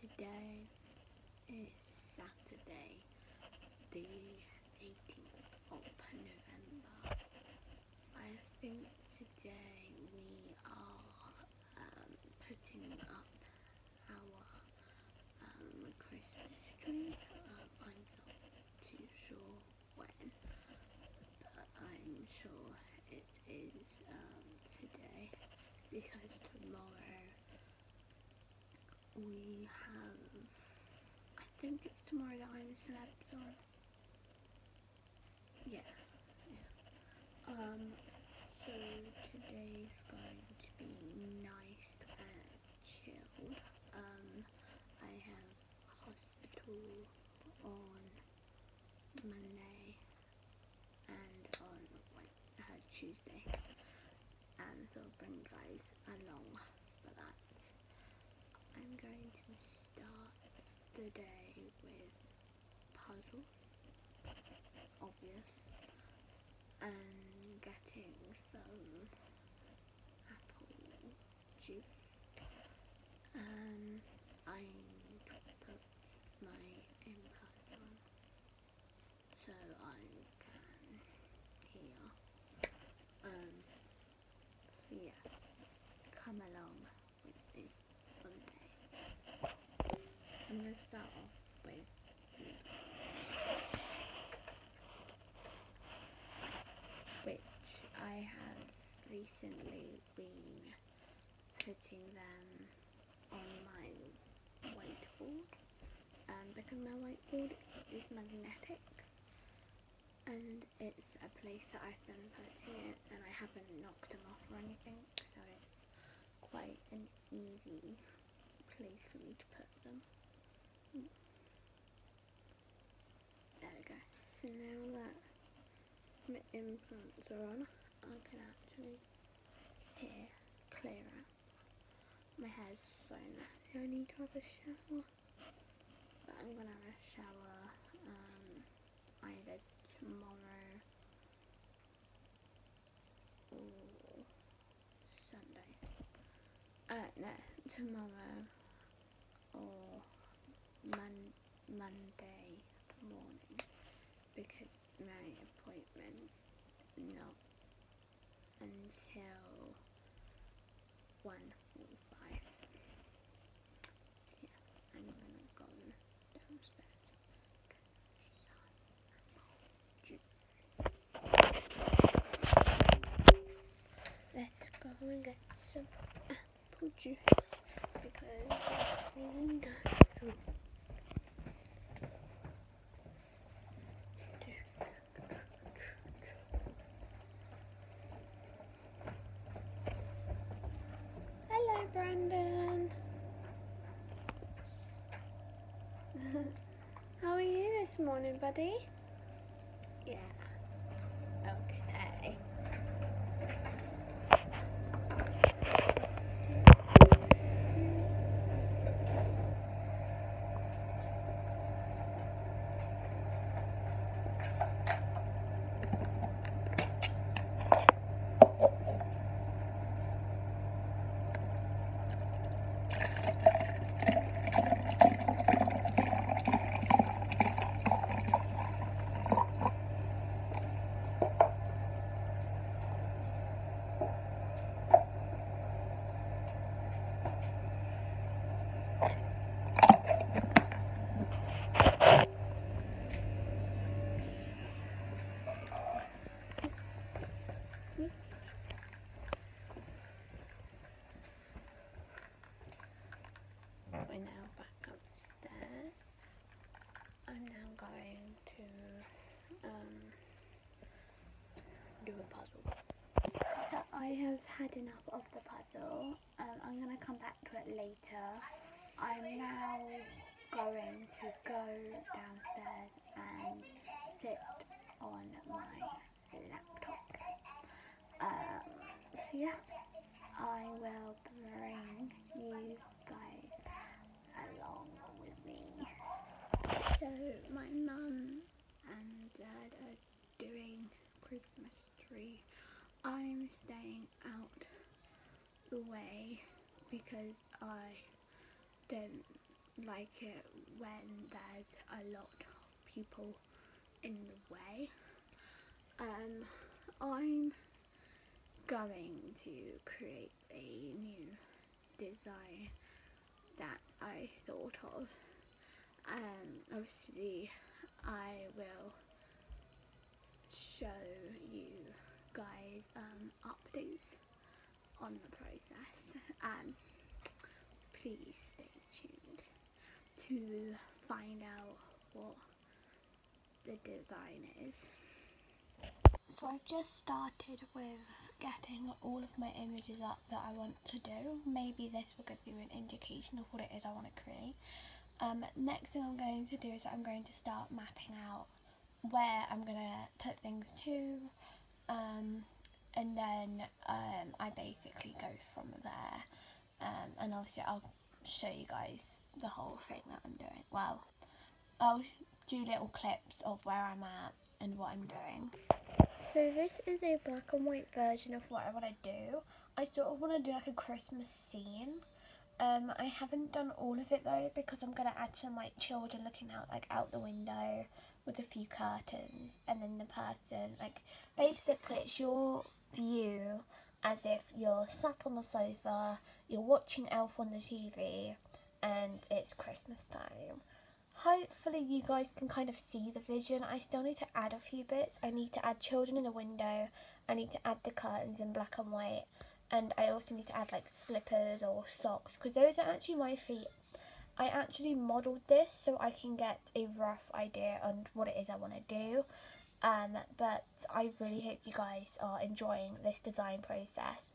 today is Saturday, the 18th of November. I think today we are um, putting up our um, Christmas tree. Um, I'm not too sure when, but I'm sure it is um, today because tomorrow we have. I think it's tomorrow that I'm a celeb's on. Yeah, yeah. Um, so today's going to be nice and chill. Um, I have hospital on Monday and on Tuesday, and so I'll bring guys along for that. I'm going to start the day with puzzles, obvious, and getting some apple juice. Um, I put my implant on so I can hear. Um, so yeah, come along with me for the day. I'm gonna start off with which I have recently been putting them on my whiteboard um, because my whiteboard is magnetic and it's a place that I've been putting it and I haven't knocked them off or anything so it's quite an easy place for me to put them. There we go. So now that my implants are on I can actually hear clearer. My hair's so messy I need to have a shower but I'm gonna have a shower um, either tomorrow or Sunday. Uh, no, tomorrow or mon- Monday morning because my appointment not until one forty-five. Yeah, I'm gonna go downstairs. Let's go and get some apple juice because we need to. Hello, Brandon. How are you this morning, buddy? Yeah. We're now back upstairs. I'm now going to um, do a puzzle. So I have had enough of the puzzle. Um, I'm going to come back to it later. I'm now going to go downstairs and sit on my laptop. Um, so yeah, I will bring you guys along with me. So my mum and dad are doing Christmas tree. I'm staying out the way because I don't like it when there's a lot of people in the way. Um, I'm going to create a new design that I thought of. Um, obviously, I will show you guys um, updates on the process and please stay tuned to find out what the design is. So I've just started with getting all of my images up that I want to do. Maybe this will give you an indication of what it is I want to create. Um, next thing I'm going to do is I'm going to start mapping out where I'm going to put things to um, and then um, I basically go from there um, and obviously I'll show you guys the whole thing that I'm doing. Well, I'll do little clips of where I'm at and what I'm doing. So this is a black and white version of what I want to do. I sort of want to do like a Christmas scene. Um, I haven't done all of it though because I'm going to add some like children looking out like out the window with a few curtains and then the person like basically it's your view as if you're sat on the sofa, you're watching Elf on the TV and it's Christmas time. Hopefully you guys can kind of see the vision. I still need to add a few bits. I need to add children in the window. I need to add the curtains in black and white and I also need to add like slippers or socks because those are actually my feet. I actually modelled this so I can get a rough idea on what it is I want to do. Um, but I really hope you guys are enjoying this design process.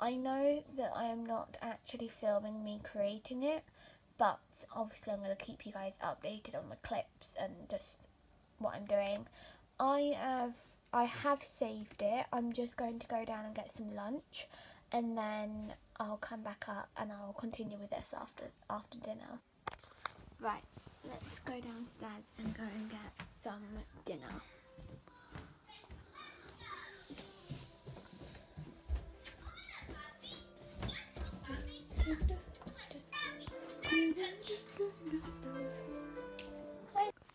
I know that I am not actually filming me creating it, but obviously I'm going to keep you guys updated on the clips and just what I'm doing. I have I have saved it. I'm just going to go down and get some lunch and then I'll come back up and I'll continue with this after after dinner. Right, let's go downstairs and go and get some dinner.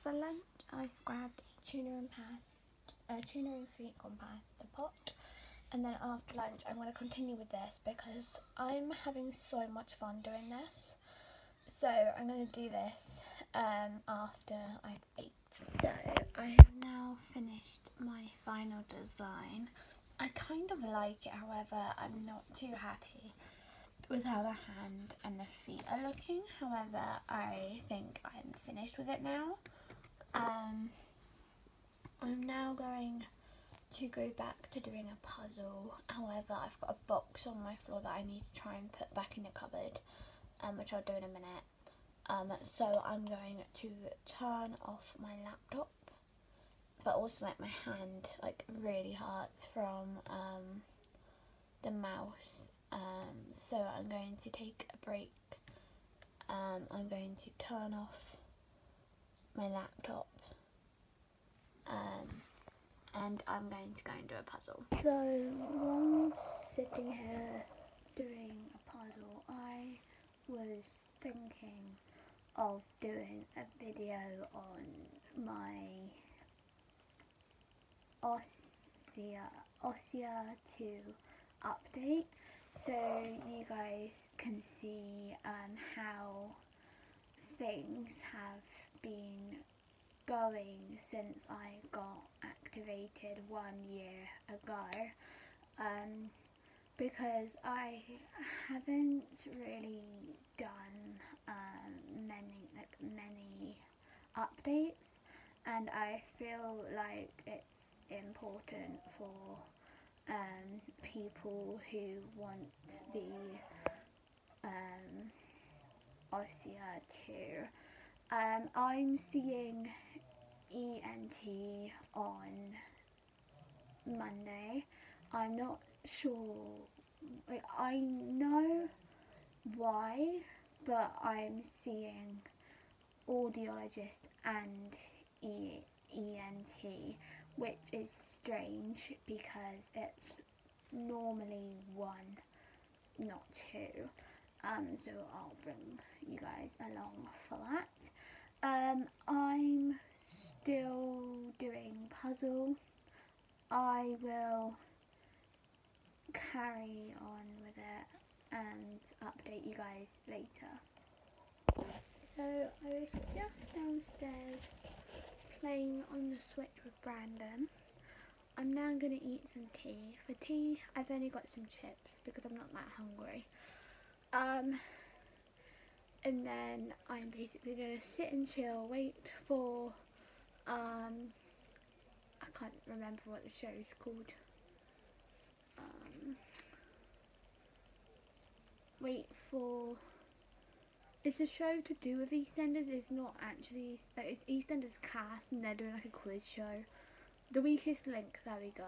For lunch, I've grabbed a tuna and pasta, a tuna and sweet corn pasta pot and then after lunch I'm going to continue with this because I'm having so much fun doing this. So I'm going to do this um, after I've ate. So I have now finished my final design. I kind of like it, however, I'm not too happy with how the hand and the feet are looking. However, I think I'm finished with it now. Um, I'm now going to go back to doing a puzzle. However, I've got a box on my floor that I need to try and put back in the cupboard, um, which I'll do in a minute. Um, so I'm going to turn off my laptop, but also like my hand like really hurts from um, the mouse. Um, so I'm going to take a break. Um, I'm going to turn off my laptop. And I'm going to go and do a puzzle. So while sitting here doing a puzzle, I was thinking of doing a video on my Osia, Osia 2 update so you guys can see um, how things have been going since I got activated one year ago um, because I haven't really done um, many like many updates and I feel like it's important for um, people who want the um, 2. Um, I'm seeing ENT on Monday. I'm not sure. I know why, but I'm seeing audiologist and e ENT, which is strange because it's normally one, not two. Um, so I'll bring you guys along for that. Um, I'm still doing puzzle. I will carry on with it and update you guys later. So I was just downstairs playing on the Switch with Brandon. I'm now going to eat some tea. For tea, I've only got some chips because I'm not that hungry. Um, and then I'm basically going to sit and chill, wait for, um, I can't remember what the show is called. Um, wait for it's a show to do with EastEnders. It's not actually. It's EastEnders cast, and they're doing like a quiz show. The Weakest Link. There we go.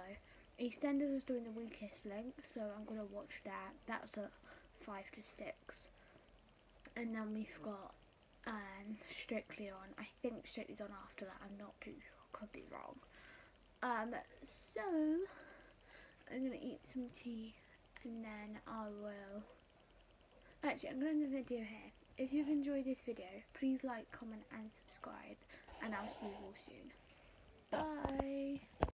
EastEnders is doing the Weakest Link, so I'm gonna watch that. That's at five to six, and then we've got um, Strictly on. I think Strictly's on after that. I'm not too sure. Could be wrong. Um. So I'm gonna eat some tea, and then I will. Actually, I'm going to end the video here. If you've enjoyed this video, please like, comment and subscribe and I'll see you all soon. Bye!